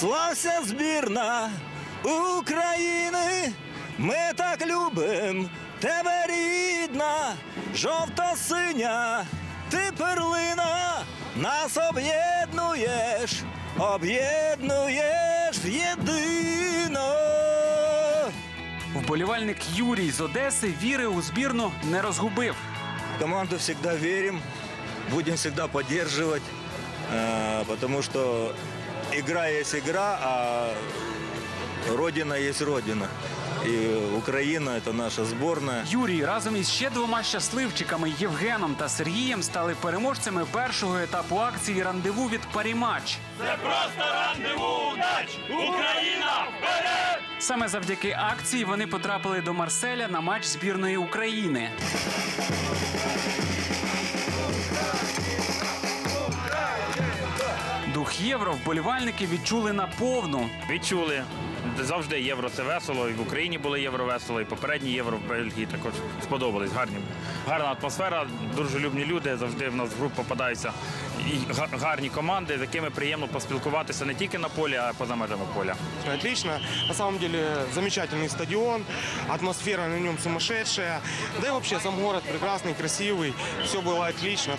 Слався збірна України, ми так любим тебе рідна, жовто-синя, ти перлина, нас об'єднуєш, об'єднуєш єдино. Вболівальник Юрій з Одеси віри у збірну не розгубив. В команду всегда верим, будем всегда поддерживать, э, потому что игра есть игра, а Родина есть Родина. И Украина – это наша сборная. Юрій разом із ще двома щасливчиками Євгеном та Сергієм стали переможцями першого етапу акції рандеву від Паріматч. Це просто рандеву удач! Україна вперед! Саме завдяки акції вони потрапили до Марселя на матч збірної України. Дух євро вболівальники відчули наповну. Відчули. Завжди євро це весело. І в Україні було євро весело, і попередні євро в Бельгії також сподобались. Гарні. Гарна атмосфера, дружелюбні люди. Завжди в нас в груп попадаються і га- гарні команди, з якими приємно поспілкуватися не тільки на полі, а й поза межами поля. Отлично. На самом деле замечательный стадион, атмосфера на нем сумасшедшая. Да и вообще сам город прекрасный, красивый. Все было отлично.